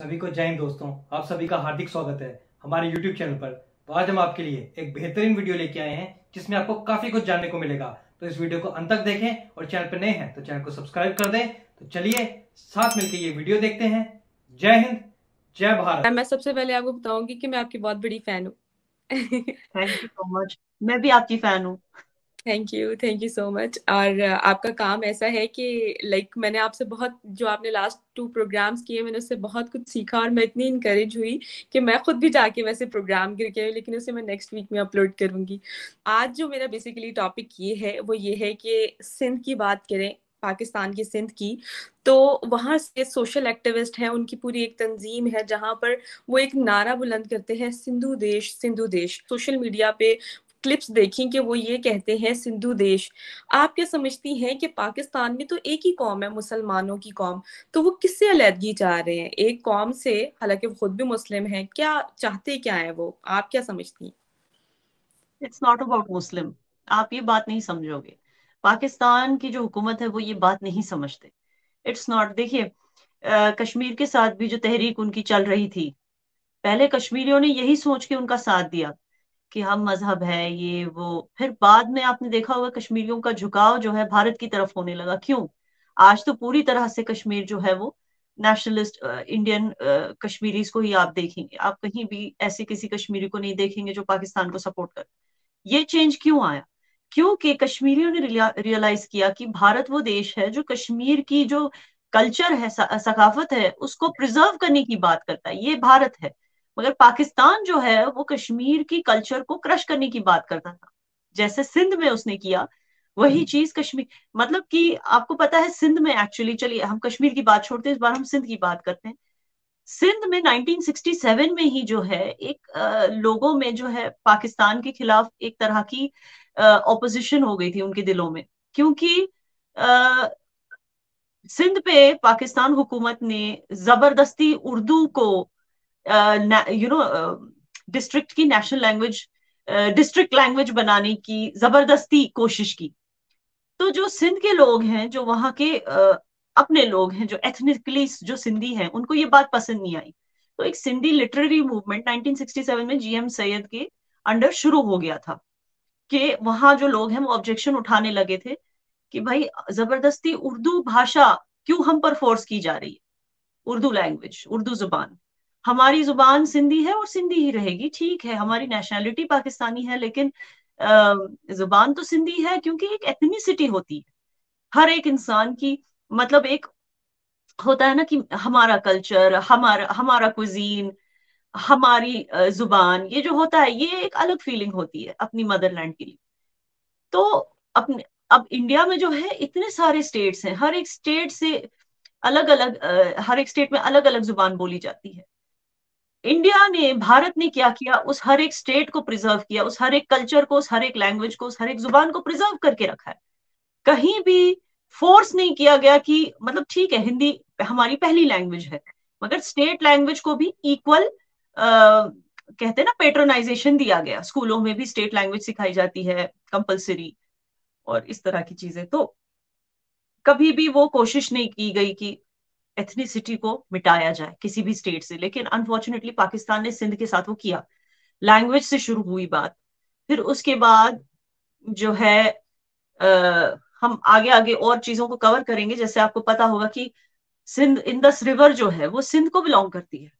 सभी को जय हिंद दोस्तों। आप सभी का हार्दिक स्वागत है हमारे YouTube चैनल पर। तो आज हम आपके लिए एक बेहतरीन वीडियो लेके आए हैं जिसमें आपको काफ़ी कुछ जानने को मिलेगा। तो इस वीडियो को अंत तक देखें और चैनल पर नए हैं तो चैनल को सब्सक्राइब कर दें। तो चलिए साथ मिलकर ये वीडियो देखते हैं। जय हिंद जय भारत। मैं सबसे पहले आपको बताऊँगी की मैं आपकी बहुत बड़ी फ़ैन हूँ। थैंक यू सो मच मैं भी आपकी फ़ैन हूँ। Thank you thank you so much और आपका काम ऐसा है कि लाइक like, मैंने आपसे बहुत जो आपने लास्ट टू प्रोग्राम्स किए मैंने उससे बहुत कुछ सीखा और मैं इतनी इनकरेज हुई कि मैं खुद भी जाके वैसे प्रोग्राम गिर के लेकिन उसे मैं नेक्स्ट वीक में अपलोड करूँगी। आज जो मेरा बेसिकली टॉपिक ये है वो ये है कि सिंध की बात करें पाकिस्तान की सिंध की तो वहाँ से सोशल एक्टिविस्ट हैं उनकी पूरी एक तंजीम है जहाँ पर वो एक नारा बुलंद करते हैं सिंधु देश सिंधु देश। सोशल मीडिया पे क्लिप्स देखी कि वो ये कहते हैं, सिंधु देश। आप क्या समझती हैं कि पाकिस्तान में तो एक ही कौम है, मुसलमानों की कौम? तो वो किससे अलहदगी चाह रहे हैं? एक कौम से, हालाँकि वो खुद भी मुस्लिम है, क्या चाहते क्या है वो? आप क्या समझती हैं? इट्स नॉट अबाउट मुस्लिम आप ये बात नहीं समझोगे। पाकिस्तान की जो हुकूमत है, वो ये बात नहीं समझते। इट्स नॉट देखिए कश्मीर के साथ भी जो तहरीक उनकी चल रही थी, पहले कश्मीरियों ने यही सोच के उनका साथ दिया। कि हम मज़हब है, ये, वो। फिर बाद में आपने देखा होगा कश्मीरियों का झुकाव जो है भारत की तरफ़ होने लगा। क्यों? आज तो पूरी तरह से कश्मीर जो है वो नेशनलिस्ट इंडियन कश्मीरीज को ही आप देखेंगे। आप कहीं भी ऐसे किसी कश्मीरी को नहीं देखेंगे जो पाकिस्तान को सपोर्ट कर। ये चेंज क्यों आया? क्योंकि कश्मीरियों ने रियलाइज़ किया कि भारत वो देश है जो कश्मीर की जो कल्चर है सकाफत है, उसको प्रिजर्व करने की बात करता है। ये भारत है। मगर पाकिस्तान जो है वो कश्मीर की कल्चर को क्रश करने की बात करता था। जैसे सिंध में उसने किया वही हम्म। चीज़ कश्मीर मतलब कि आपको पता है सिंध में एक्चुअली चलिए हम कश्मीर की बात छोड़ते हैं इस बार हम सिंध की बात करते हैं। सिंध में 1967 में ही जो है एक आ, लोगों में जो है पाकिस्तान के खिलाफ एक तरह की ऑपोजिशन हो गई थी उनके दिलों में। क्योंकि आ, सिंध पे पाकिस्तान हुकूमत ने ज़बरदस्ती उर्दू को यू नो डिस्ट्रिक्ट की नेशनल लैंग्वेज डिस्ट्रिक्ट लैंग्वेज बनाने की ज़बरदस्ती कोशिश की। तो जो सिंध के लोग हैं जो वहाँ के uh, अपने लोग हैं जो एथनिकली जो सिंधी हैं उनको ये बात पसंद नहीं आई। तो एक सिंधी लिटरेरी मूवमेंट 1967 में जीएम सैयद के अंडर शुरू हो गया था कि वहाँ जो लोग हैं वो ऑब्जेक्शन उठाने लगे थे कि भाई ज़बरदस्ती उर्दू भाषा क्यों हम पर फोर्स की जा रही है? उर्दू लैंग्वेज उर्दू ज़ुबान। हमारी ज़ुबान सिंधी है और सिंधी ही रहेगी, ठीक है, हमारी नेशनैलिटी पाकिस्तानी है, लेकिन ज़ुबान तो सिंधी है क्योंकि एक एथनिसिटी होती है। हर एक इंसान की मतलब एक होता है ना कि हमारा कल्चर हमारा हमारा कुजीन हमारी ज़ुबान, ये जो होता है, ये एक अलग फीलिंग होती है अपनी मदरलैंड के लिए। तो अपने, अब इंडिया में जो है, इतने सारे स्टेट्स हैं, हर एक स्टेट से अलग अलग हर एक स्टेट में अलग अलग ज़ुबान बोली जाती है। इंडिया ने, भारत ने क्या किया? उस हर एक स्टेट को प्रिजर्व किया, उस हर एक कल्चर को, उस हर एक लैंग्वेज को, उस हर एक ज़ुबान को प्रिजर्व करके रखा है। कहीं भी फोर्स नहीं किया गया कि मतलब ठीक है, हिंदी हमारी पहली लैंग्वेज है, मगर स्टेट लैंग्वेज को भी इक्वल कहते हैं ना पेट्रोनाइजेशन दिया गया। स्कूलों में भी स्टेट लैंग्वेज सिखाई जाती है कंपलसरी और इस तरह की चीज़ें। तो कभी भी वो कोशिश नहीं की गई कि एथनिसिटी को मिटाया जाए किसी भी स्टेट से। लेकिन अनफॉर्चुनेटली पाकिस्तान ने सिंध के साथ वो किया। लैंग्वेज से शुरू हुई बात। फिर उसके बाद जो है आ, हम आगे आगे और चीज़ों को कवर करेंगे। जैसे आपको पता होगा कि सिंध इंदस रिवर जो है वो सिंध को बिलोंग करती है।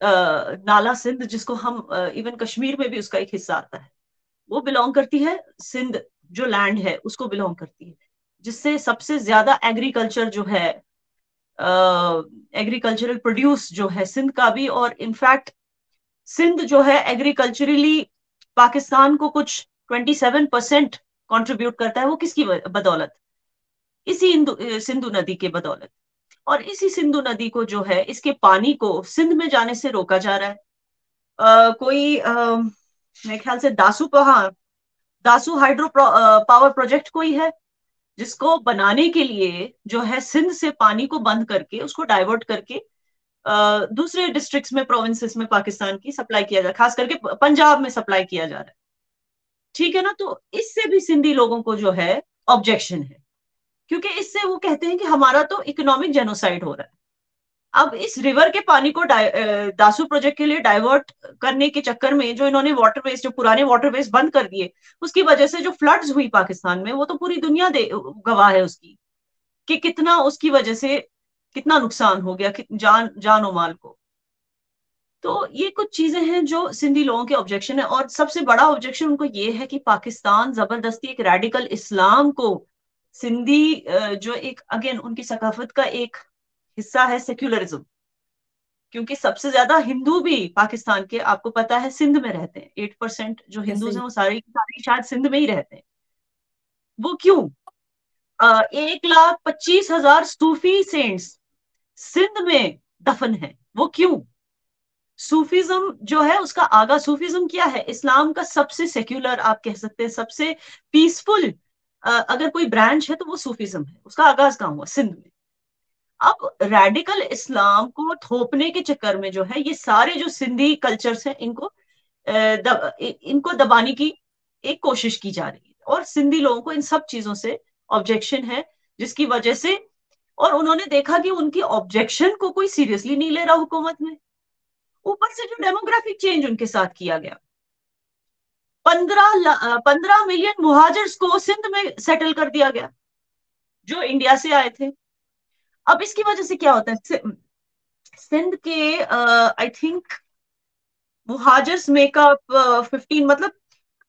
आ, नाला सिंध जिसको हम आ, इवन कश्मीर में भी उसका एक हिस्सा आता है। वो बिलोंग करती है। सिंध जो लैंड है उसको बिलोंग करती है। जिससे सबसे ज़्यादा एग्रीकल्चर जो है एग्रीकल्चरल प्रोड्यूस जो है सिंध का भी और इनफैक्ट सिंध जो है एग्रीकल्चरली पाकिस्तान को कुछ 27 परसेंट कॉन्ट्रीब्यूट करता है वो किसकी बदौलत? इसी सिंधु नदी के बदौलत। और इसी सिंधु नदी को जो है इसके पानी को सिंध में जाने से रोका जा रहा है। आ, कोई आ, मेरे ख्याल से दासू हाँ दासू हाइड्रो पावर प्रोजेक्ट कोई है? जिसको बनाने के लिए जो है सिंध से पानी को बंद करके, उसको डाइवर्ट करके दूसरे डिस्ट्रिक्ट्स में प्रोविंसेस में पाकिस्तान की सप्लाई किया जा रहा है। खास करके पंजाब में सप्लाई किया जा रहा है। ठीक है ना? तो इससे भी सिंधी लोगों को जो है ऑब्जेक्शन है। क्योंकि इससे वो कहते हैं कि हमारा तो इकोनॉमिक जेनोसाइड हो रहा है। अब इस रिवर के पानी को दासू प्रोजेक्ट के लिए डाइवर्ट करने के चक्कर में जो इन्होंने वाटर वेस्ट जो पुराने वाटर वेस्ट बंद कर दिए, उसकी वजह से जो फ्लड्स हुई पाकिस्तान में, वो तो पूरी दुनिया दे गवाह है उसकी, कि कितना उसकी वजह से कितना नुकसान हो गया जान जान माल को। तो ये कुछ चीज़ें हैं जो सिंधी लोगों के ऑब्जेक्शन है, और सबसे बड़ा ऑब्जेक्शन उनको ये है कि पाकिस्तान ज़बरदस्ती एक रेडिकल इस्लाम को सिंधी जो एक अगेन उनकी सकाफत का एक हिस्सा है सेक्युलरिज्म क्योंकि सबसे ज़्यादा हिंदू भी पाकिस्तान के आपको पता है सिंध में रहते हैं। एट परसेंट जो हिंदू हैं वो सारे सारे शायद सिंध में ही रहते हैं। वो क्यों? आ, एक लाख पच्चीस हज़ार सूफी सेंट्स सिंध में दफन है। वो क्यों? सूफिज्म जो है उसका आगा सूफिज्म क्या है? इस्लाम का सबसे सेक्युलर आप कह सकते हैं सबसे पीसफुल अगर कोई ब्रांच है तो वो सूफिज्म है। उसका आगाज़ कहाँ हुआ? सिंध में। अब रेडिकल इस्लाम को थोपने के चक्कर में जो है ये सारे जो सिंधी कल्चर्स हैं इनको दब, इनको दबाने की एक कोशिश की जा रही है। और सिंधी लोगों को इन सब चीज़ों से ऑब्जेक्शन है जिसकी वजह से और उन्होंने देखा कि उनकी ऑब्जेक्शन को कोई सीरियसली नहीं ले रहा हुकूमत में। ऊपर से जो डेमोग्राफिक चेंज उनके साथ किया गया। पंद्रह पंद्रह मिलियन मुहाजर्स को सिंध में सेटल कर दिया गया जो इंडिया से आए थे। अब इसकी वजह से क्या होता है? सिंध के I think Muhajirs makeup fifteen मतलब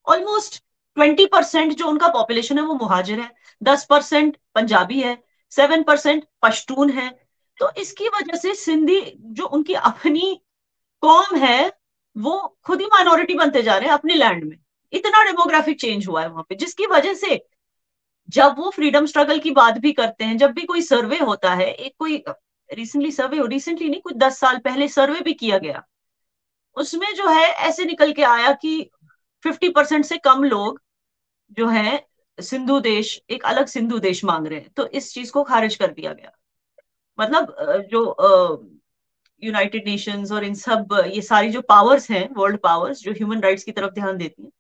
ऑलमोस्ट ट्वेंटी परसेंट जो उनका पॉपुलेशन है वो मुहाजिर है। दस परसेंट पंजाबी है सेवन परसेंट पश्तून है। तो इसकी वजह से सिंधी जो उनकी अपनी कौम है, वो खुद ही माइनॉरिटी बनते जा रहे हैं अपने लैंड में। इतना डेमोग्राफिक चेंज हुआ है वहाँ पे, जिसकी वजह से जब वो फ्रीडम स्ट्रगल की बात भी करते हैं, जब भी कोई सर्वे होता है, एक कोई रिसेंटली सर्वे हो रिसेंटली नहीं, कुछ दस साल पहले सर्वे भी किया गया, उसमें जो है, ऐसे निकल के आया कि फिफ्टी परसेंट से कम लोग जो है, सिंधु देश, एक अलग सिंधु देश मांग रहे हैं तो इस चीज़ को खारिज कर दिया गया। मतलब जो यूनाइटेड नेशंस और इन सब, ये सारी जो पावर्स हैं वर्ल्ड पावर्स जो ह्यूमन राइट्स की तरफ़ ध्यान देती हैं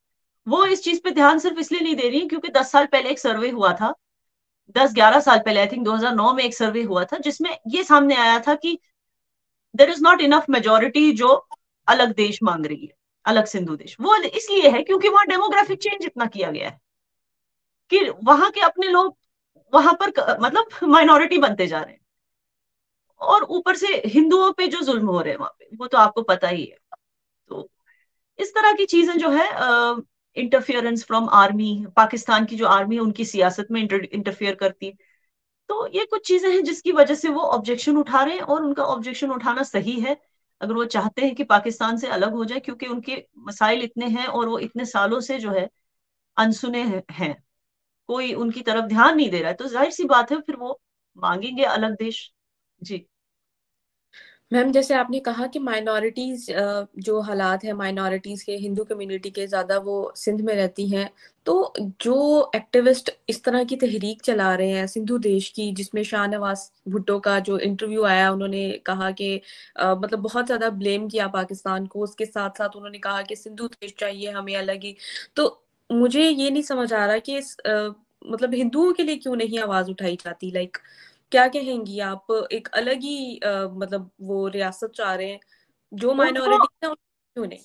वो इस चीज़ पे ध्यान सिर्फ़ इसलिए नहीं दे रही क्योंकि दस साल पहले एक सर्वे हुआ था। दस, ग्यारह साल पहले आई थिंक 2009 में एक सर्वे हुआ था, जिसमें ये सामने आया था कि there is not enough majority जो अलग देश मांग रही है, अलग सिंधु देश। वो इसलिए है क्योंकि वहाँ डेमोग्राफिक चेंज इतना किया गया है कि वहाँ के अपने लोग, वहाँ पर मतलब माइनॉरिटी बनते जा रहे हैं। और ऊपर से हिंदुओं पे जो जुल्म हो रहे हैं वहाँ पे, वो तो आपको पता ही है। तो इस तरह की चीज़ें जो है इंटरफियरेंस फ्रॉम आर्मी पाकिस्तान की जो आर्मी है, उनकी सियासत में इंटरफियर करती। तो ये कुछ चीज़ें हैं जिसकी वजह से वो ऑब्जेक्शन उठा रहे हैं और उनका ऑब्जेक्शन उठाना सही है। अगर वो चाहते हैं कि पाकिस्तान से अलग हो जाए, क्योंकि उनके मसाइल इतने हैं और वो इतने सालों से जो है, अनसुने हैं। कोई उनकी तरफ़ ध्यान नहीं दे रहा है। तो ज़ाहिर सी बात है, फिर वो मांगेंगे अलग देश। जी। मैम जैसे आपने कहा कि माइनॉरिटीज जो हालात है माइनॉरिटीज के हिंदू कम्युनिटी के ज़्यादा वो सिंध में रहती हैं तो जो एक्टिविस्ट इस तरह की तहरीक चला रहे हैं सिंधु देश की जिसमें शाहनवाज भुट्टो का जो इंटरव्यू आया उन्होंने कहा कि मतलब बहुत ज़्यादा ब्लेम किया पाकिस्तान को उसके साथ साथ उन्होंने कहा कि सिंधु देश चाहिए हमें अलग ही। तो मुझे ये नहीं समझ आ रहा कि इस आ, मतलब हिंदुओं के लिए क्यों नहीं आवाज़ उठाई जाती? लाइक क्या कहेंगी आप? एक अलग ही मतलब वो रियासत चाह रहे हैं। जो माइनॉरिटी है क्यों नहीं?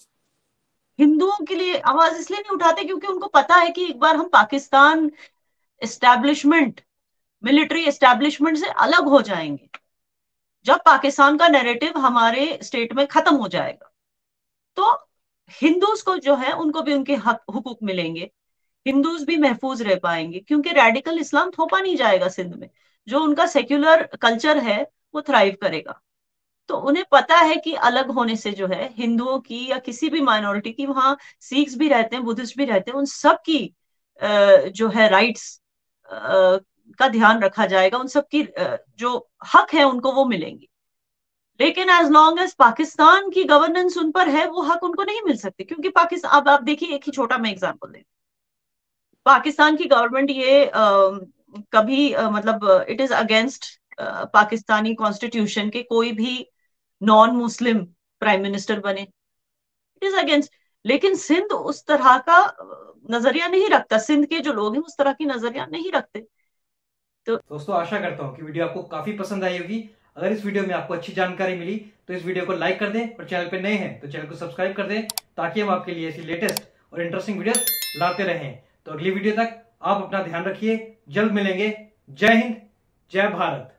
हिंदुओं के लिए आवाज़ इसलिए नहीं उठाते क्योंकि उनको पता है कि एक बार हम पाकिस्तान एस्टेब्लिशमेंट मिलिट्री एस्टेब्लिशमेंट से अलग हो जाएँगे। जब पाकिस्तान का नैरेटिव हमारे स्टेट में खत्म हो जाएगा तो हिंदूज को जो है उनको भी उनके हक हुकूक मिलेंगे। हिंदूज भी महफूज रह पाएँगे क्योंकि रेडिकल इस्लाम थोपा नहीं जाएगा सिंध में। जो उनका सेक्युलर कल्चर है, वो थ्राइव करेगा। तो उन्हें पता है कि अलग होने से जो है, हिंदुओं की या किसी भी माइनॉरिटी की, वहाँ सिख्स भी रहते हैं बुद्धिस्ट भी रहते हैं, उन सब की जो है राइट्स का ध्यान रखा जाएगा, उन सब की जो हक है, उनको वो मिलेंगी। लेकिन एज लॉन्ग एज पाकिस्तान की गवर्नेंस उन पर है, वो हक उनको नहीं मिल सकते, क्योंकि पाकिस्तान अब आप देखिए, एक ही छोटा मैं एग्ज़ाम्पल दे पाकिस्तान की गवर्नमेंट ये कभी मतलब it is against Pakistani constitution के कोई भी नॉन मुस्लिम प्राइम मिनिस्टर बने। इट इज़ अगेंस्ट लेकिन सिंध उस तरह का नज़रिया नहीं रखता। सिंध के जो लोग हैं, उस तरह की नज़रिया नहीं रखते। तो दोस्तों, आशा करता हूँ कि वीडियो आपको काफ़ी पसंद आई होगी। अगर इस वीडियो में आपको अच्छी जानकारी मिली तो इस वीडियो को लाइक कर दें और चैनल पर नए हैं तो चैनल को सब्सक्राइब कर दें, ताकि हम आपके लिए ऐसी लेटेस्ट और इंटरेस्टिंग वीडियो लाते रहें। तो अगली वीडियो तक आप अपना ध्यान रखिए। जल्द मिलेंगे। जय हिंद जय भारत।